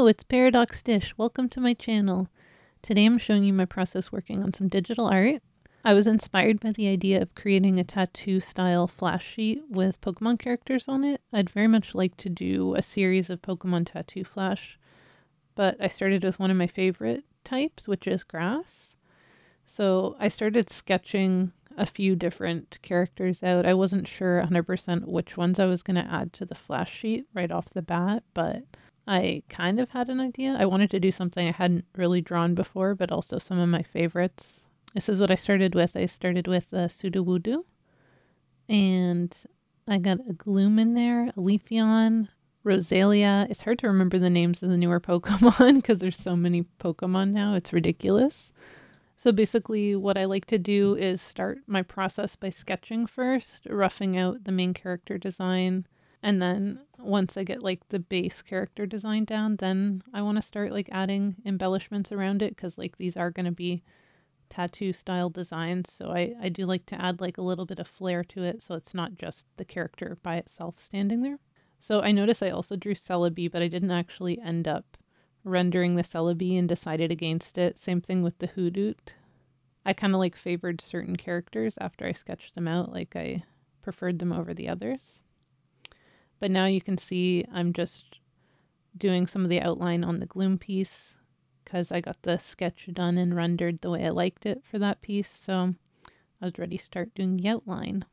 Hello, it's Paradox Dish. Welcome to my channel. Today I'm showing you my process working on some digital art. I was inspired by the idea of creating a tattoo style flash sheet with Pokemon characters on it. I'd very much like to do a series of Pokemon tattoo flash, but I started with one of my favorite types, which is grass. So I started sketching a few different characters out. I wasn't sure 100% which ones I was going to add to the flash sheet right off the bat, but I kind of had an idea. I wanted to do something I hadn't really drawn before, but also some of my favorites. This is what I started with. I started with a Sudowoodo, and I got a Gloom in there, a Leafeon, Roselia. It's hard to remember the names of the newer Pokemon because there's so many Pokemon now. It's ridiculous. So basically, what I like to do is start my process by sketching first, roughing out the main character design, and then once I get like the base character design down, then I want to start like adding embellishments around it because like these are going to be tattoo style designs. So I, I do like to add like a little bit of flair to it so it's not just the character by itself standing there. So I noticed I also drew Celebi, but I didn't actually end up rendering the Celebi and decided against it. Same thing with the Hoothoot. I kind of like favored certain characters after I sketched them out, like I preferred them over the others. But now you can see I'm just doing some of the outline on the gloom piece because I got the sketch done and rendered the way I liked it for that piece. So I was ready to start doing the outline.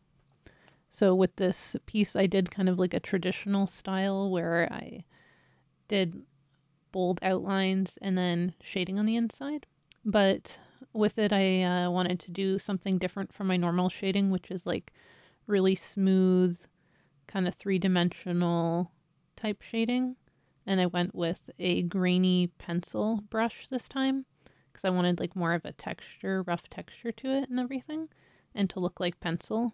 So with this piece, I did kind of like a traditional style where I did bold outlines and then shading on the inside. But with it, I uh, wanted to do something different from my normal shading, which is like really smooth, kind of three dimensional type shading. And I went with a grainy pencil brush this time because I wanted like more of a texture, rough texture to it and everything, and to look like pencil.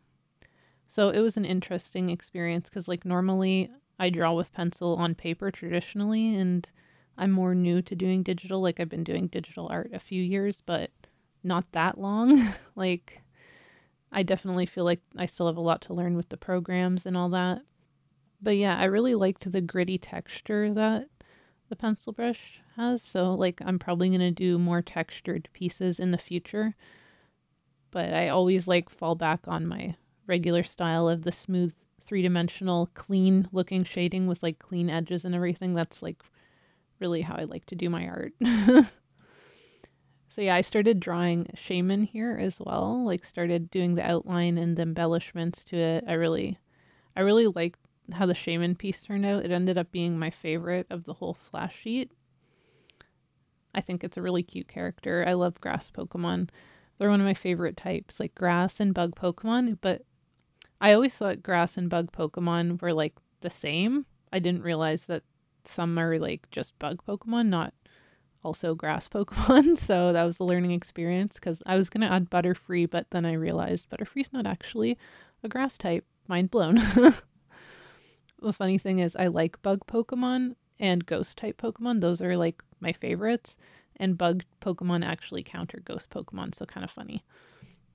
So it was an interesting experience because like normally I draw with pencil on paper traditionally, and I'm more new to doing digital. Like I've been doing digital art a few years, but not that long. like I definitely feel like I still have a lot to learn with the programs and all that. But yeah, I really liked the gritty texture that the pencil brush has. So like I'm probably going to do more textured pieces in the future. But I always like fall back on my regular style of the smooth three-dimensional clean looking shading with like clean edges and everything. That's like really how I like to do my art. so yeah, I started drawing Shaymin here as well. Like started doing the outline and the embellishments to it. I really I really liked how the Shaymin piece turned out. It ended up being my favorite of the whole flash sheet. I think it's a really cute character. I love grass Pokemon. They're one of my favorite types, like grass and bug Pokemon, but I always thought grass and bug Pokemon were like the same. I didn't realize that some are like just bug Pokemon, not also grass Pokemon. So that was a learning experience because I was going to add Butterfree, but then I realized Butterfree's not actually a grass type. Mind blown. the funny thing is, I like bug Pokemon and ghost type Pokemon. Those are like my favorites. And bug Pokemon actually counter ghost Pokemon. So kind of funny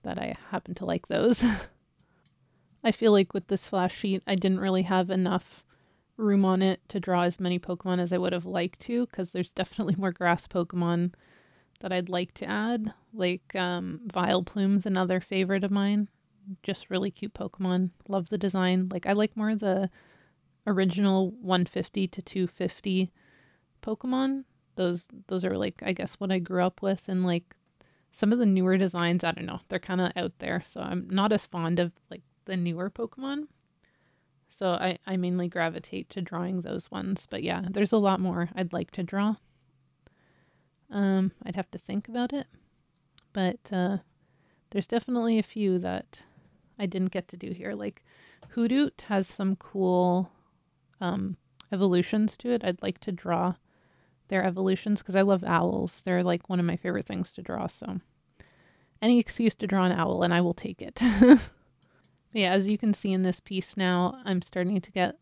that I happen to like those. I feel like with this flash sheet, I didn't really have enough room on it to draw as many Pokemon as I would have liked to, because there's definitely more grass Pokemon that I'd like to add. Like um, Vileplume's another favorite of mine. Just really cute Pokemon. Love the design. Like I like more the original 150 to 250 Pokemon. Those those are like I guess what I grew up with and like some of the newer designs, I don't know, they're kind of out there. So I'm not as fond of like the newer Pokemon. So I, I mainly gravitate to drawing those ones. But yeah, there's a lot more I'd like to draw. Um, I'd have to think about it. But uh, there's definitely a few that I didn't get to do here. Like Hoothoot has some cool um, evolutions to it. I'd like to draw their evolutions because I love owls. They're like one of my favorite things to draw. So any excuse to draw an owl and I will take it. yeah, as you can see in this piece now, I'm starting to get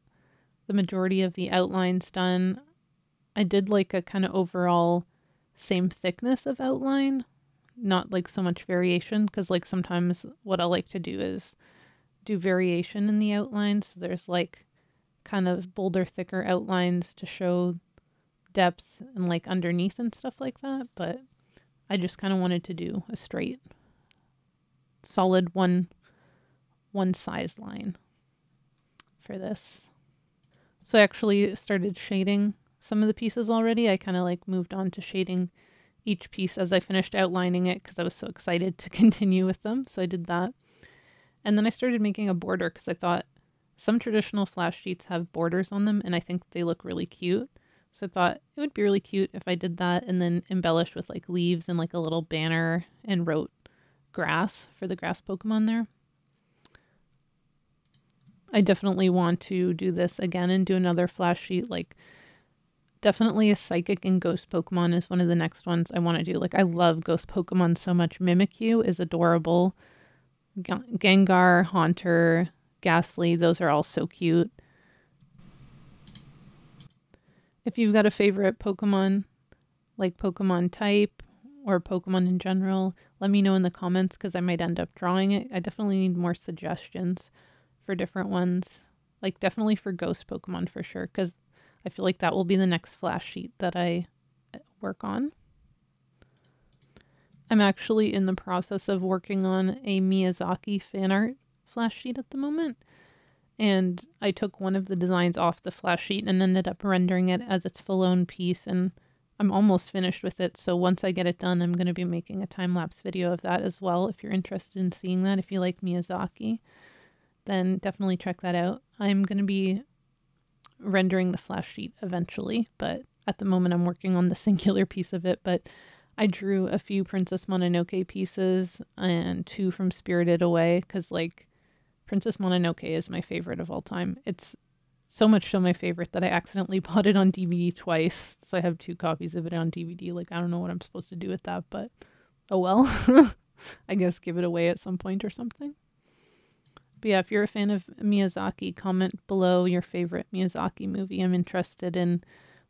the majority of the outlines done. I did like a kind of overall same thickness of outline, not like so much variation, because like sometimes what I like to do is do variation in the outline. So there's like kind of bolder, thicker outlines to show depth and like underneath and stuff like that, but I just kind of wanted to do a straight solid one one size line for this. So I actually started shading some of the pieces already. I kind of like moved on to shading each piece as I finished outlining it because I was so excited to continue with them. So I did that. And then I started making a border because I thought some traditional flash sheets have borders on them and I think they look really cute. So I thought it would be really cute if I did that and then embellished with like leaves and like a little banner and wrote grass for the grass Pokemon there. I definitely want to do this again and do another flash sheet. Like, definitely a psychic and ghost Pokemon is one of the next ones I want to do. Like, I love ghost Pokemon so much. Mimikyu is adorable. G- Gengar, Haunter, Gastly, those are all so cute. If you've got a favorite Pokemon, like Pokemon type or Pokemon in general, let me know in the comments because I might end up drawing it. I definitely need more suggestions for different ones. Like definitely for ghost Pokemon for sure, because I feel like that will be the next flash sheet that I uh, work on. I'm actually in the process of working on a Miyazaki fan art flash sheet at the moment. And I took one of the designs off the flash sheet and ended up rendering it as its full own piece. And I'm almost finished with it. So once I get it done, I'm going to be making a time lapse video of that as well. If you're interested in seeing that, if you like Miyazaki then definitely check that out. I'm going to be rendering the flash sheet eventually, but at the moment I'm working on the singular piece of it. But I drew a few Princess Mononoke pieces and two from Spirited Away because, like, Princess Mononoke is my favorite of all time. It's so much so my favorite that I accidentally bought it on DVD twice. So I have two copies of it on DVD. Like, I don't know what I'm supposed to do with that, but oh well. I guess give it away at some point or something. But yeah, if you're a fan of Miyazaki, comment below your favorite Miyazaki movie. I'm interested in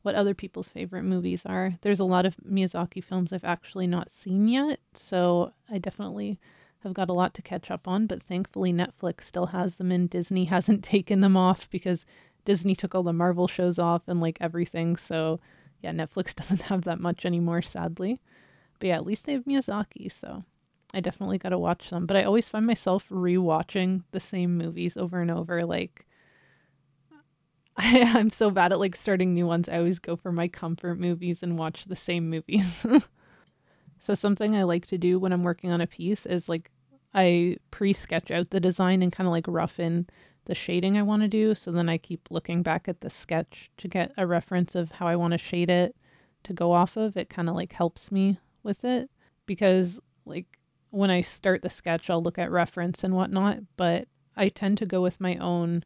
what other people's favorite movies are. There's a lot of Miyazaki films I've actually not seen yet, so I definitely have got a lot to catch up on, but thankfully Netflix still has them and Disney hasn't taken them off because Disney took all the Marvel shows off and like everything. So yeah, Netflix doesn't have that much anymore, sadly. But yeah, at least they have Miyazaki, so I definitely got to watch them, but I always find myself rewatching the same movies over and over. Like, I, I'm so bad at like starting new ones. I always go for my comfort movies and watch the same movies. so, something I like to do when I'm working on a piece is like I pre sketch out the design and kind of like rough in the shading I want to do. So then I keep looking back at the sketch to get a reference of how I want to shade it to go off of. It kind of like helps me with it because like when I start the sketch, I'll look at reference and whatnot, but I tend to go with my own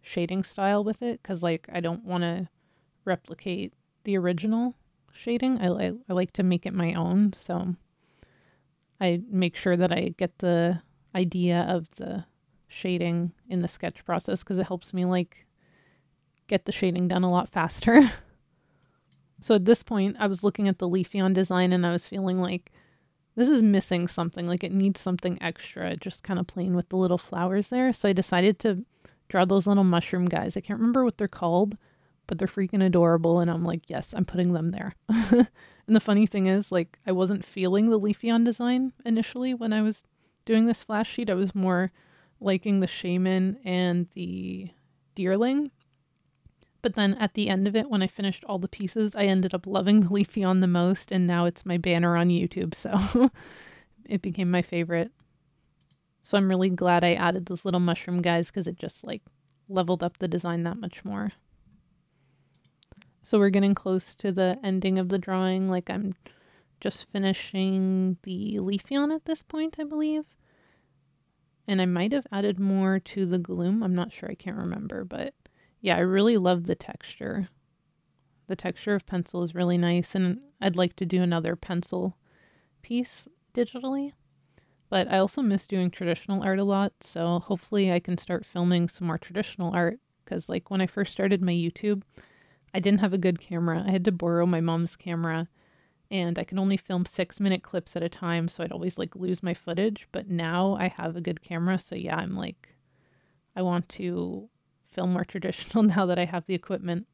shading style with it because, like, I don't want to replicate the original shading. I, I, I like to make it my own, so I make sure that I get the idea of the shading in the sketch process because it helps me, like, get the shading done a lot faster. so at this point, I was looking at the Leafeon design and I was feeling like this is missing something. Like it needs something extra, just kind of playing with the little flowers there. So I decided to draw those little mushroom guys. I can't remember what they're called, but they're freaking adorable. And I'm like, yes, I'm putting them there. and the funny thing is, like, I wasn't feeling the Leafeon design initially when I was doing this flash sheet. I was more liking the Shaymin and the Deerling but then at the end of it, when I finished all the pieces, I ended up loving the Leafeon the most, and now it's my banner on YouTube, so it became my favorite. So I'm really glad I added those little mushroom guys because it just like leveled up the design that much more. So we're getting close to the ending of the drawing. Like I'm just finishing the Leafeon at this point, I believe. And I might have added more to the gloom. I'm not sure. I can't remember, but yeah, I really love the texture. The texture of pencil is really nice, and I'd like to do another pencil piece digitally. But I also miss doing traditional art a lot, so hopefully I can start filming some more traditional art. Because, like, when I first started my YouTube, I didn't have a good camera. I had to borrow my mom's camera, and I could only film six minute clips at a time, so I'd always like lose my footage. But now I have a good camera, so yeah, I'm like, I want to film more traditional now that I have the equipment.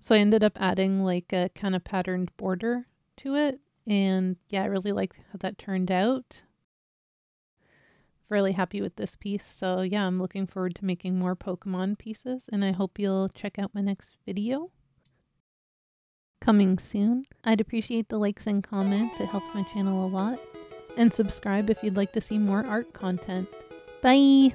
So I ended up adding like a kind of patterned border to it. And yeah, I really like how that turned out. Really happy with this piece. So yeah, I'm looking forward to making more Pokemon pieces and I hope you'll check out my next video. Coming soon. I'd appreciate the likes and comments. It helps my channel a lot. And subscribe if you'd like to see more art content. Bye!